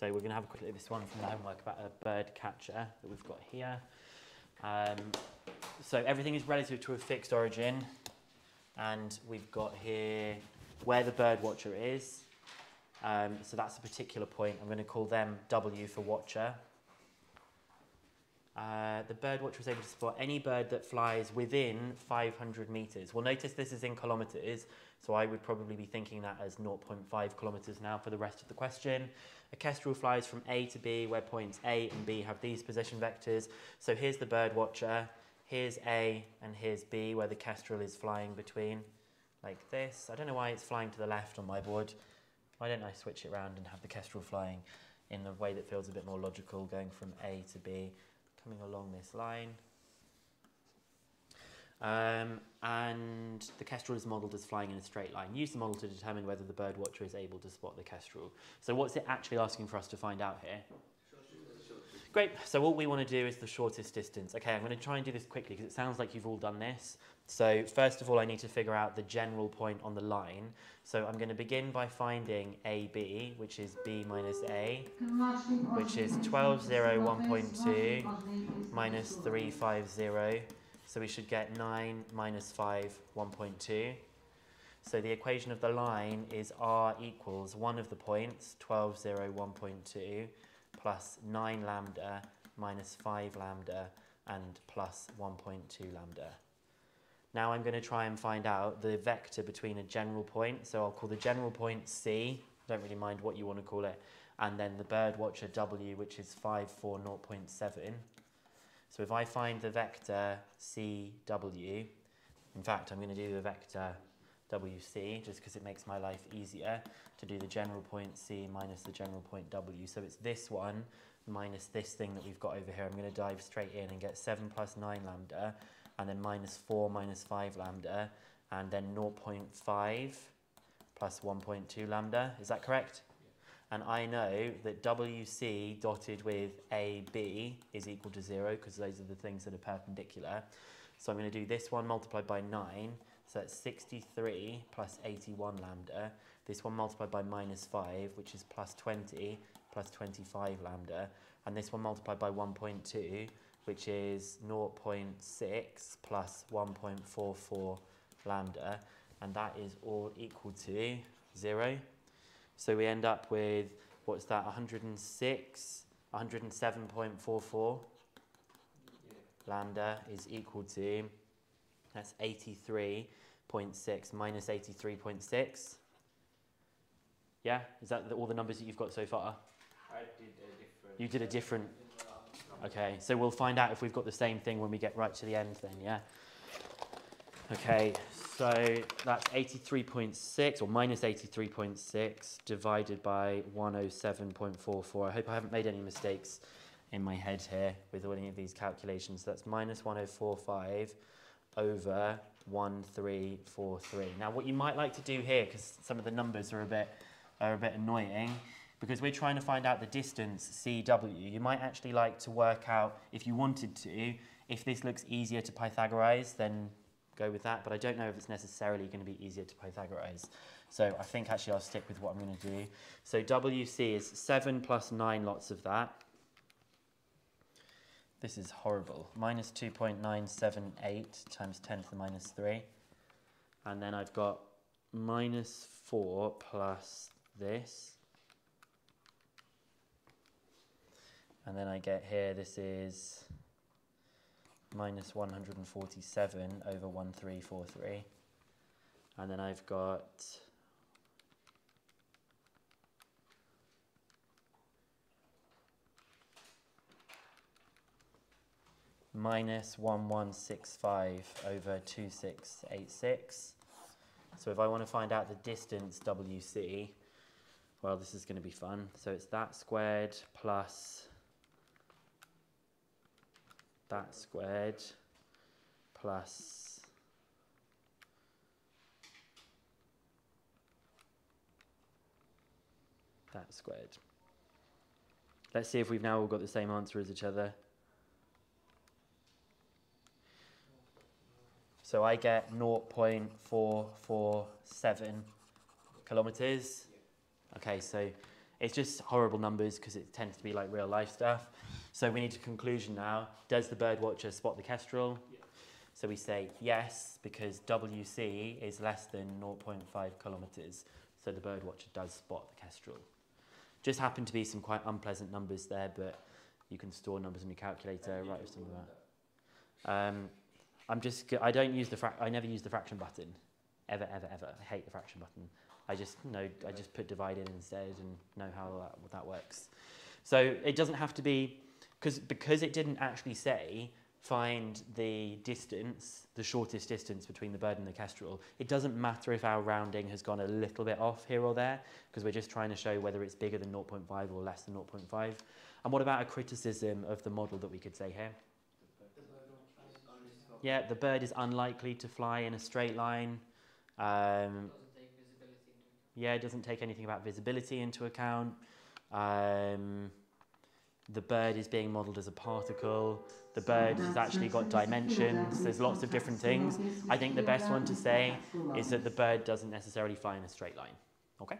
So we're going to have a quick look at this one from the homework about a bird catcher that we've got here. Um, so everything is relative to a fixed origin. And we've got here where the bird watcher is. Um, so that's a particular point. I'm going to call them W for watcher. Uh, the bird watcher is able to spot any bird that flies within 500 meters. Well, notice this is in kilometers, so I would probably be thinking that as 0.5 kilometers now for the rest of the question. A kestrel flies from A to B, where points A and B have these position vectors. So here's the bird watcher, here's A, and here's B, where the kestrel is flying between, like this. I don't know why it's flying to the left on my board. Why don't I switch it around and have the kestrel flying in the way that feels a bit more logical, going from A to B, coming along this line. Um, and the kestrel is modelled as flying in a straight line. Use the model to determine whether the bird watcher is able to spot the kestrel. So what's it actually asking for us to find out here? Great, so what we want to do is the shortest distance. Okay, I'm going to try and do this quickly because it sounds like you've all done this. So first of all, I need to figure out the general point on the line. So I'm going to begin by finding AB, which is B minus A, which is 12, 0, 1.2 minus 3, 5, 0. So we should get 9 minus 5, 1.2. So the equation of the line is R equals one of the points, 12, 0, 1.2, plus 9 lambda minus 5 lambda and plus 1.2 lambda. Now I'm going to try and find out the vector between a general point. So I'll call the general point C, don't really mind what you want to call it, and then the bird watcher W, which is 5, 4, 0.7. So if I find the vector CW, in fact, I'm going to do the vector WC just because it makes my life easier to do the general point C minus the general point W. So it's this one minus this thing that we've got over here. I'm going to dive straight in and get 7 plus 9 lambda and then minus 4 minus 5 lambda, and then 0.5 plus 1.2 lambda. Is that correct? And I know that WC dotted with AB is equal to 0 because those are the things that are perpendicular. So I'm going to do this one multiplied by 9. So that's 63 plus 81 lambda. This one multiplied by minus 5, which is plus 20 plus 25 lambda. And this one multiplied by 1.2, which is 0.6 plus 1.44 lambda, and that is all equal to 0. So we end up with, what's that, 106, 107.44 lambda is equal to, that's 83.6 minus 83.6. Yeah, is that the, all the numbers that you've got so far? I did a different. You did a different Okay, so we'll find out if we've got the same thing when we get right to the end then, yeah? Okay, so that's 83.6 or minus 83.6 divided by 107.44. I hope I haven't made any mistakes in my head here with any of these calculations. That's minus 1045 over 1343. Now what you might like to do here, because some of the numbers are a bit, are a bit annoying, because we're trying to find out the distance CW, you might actually like to work out, if you wanted to, if this looks easier to Pythagorize, then go with that, but I don't know if it's necessarily going to be easier to Pythagorize. So I think actually I'll stick with what I'm going to do. So WC is 7 plus 9 lots of that. This is horrible. Minus 2.978 times 10 to the minus 3. And then I've got minus 4 plus this. And then I get here, this is minus 147 over 1343. And then I've got minus 1165 over 2686. So if I want to find out the distance WC, well, this is going to be fun. So it's that squared plus that squared plus that squared. Let's see if we've now all got the same answer as each other. So I get 0.447 kilometers. Okay, so It's just horrible numbers because it tends to be like real life stuff. So we need a conclusion now. Does the bird watcher spot the kestrel? Yeah. So we say yes because WC is less than 0.5 kilometres. So the bird watcher does spot the kestrel. Just happen to be some quite unpleasant numbers there, but you can store numbers in your calculator, write some of that. Um, I'm just, I don't use the I never use the fraction button. Ever, ever, ever. I hate the fraction button. I just know, I just put divide in instead and know how that, that works. So it doesn't have to be, cause, because it didn't actually say find the distance, the shortest distance between the bird and the kestrel, it doesn't matter if our rounding has gone a little bit off here or there, because we're just trying to show whether it's bigger than 0.5 or less than 0.5. And what about a criticism of the model that we could say here? Yeah, the bird is unlikely to fly in a straight line. Um, yeah, it doesn't take anything about visibility into account. Um, the bird is being modelled as a particle. The bird has actually got dimensions. There's lots of different things. I think the best one to say is that the bird doesn't necessarily fly in a straight line. Okay?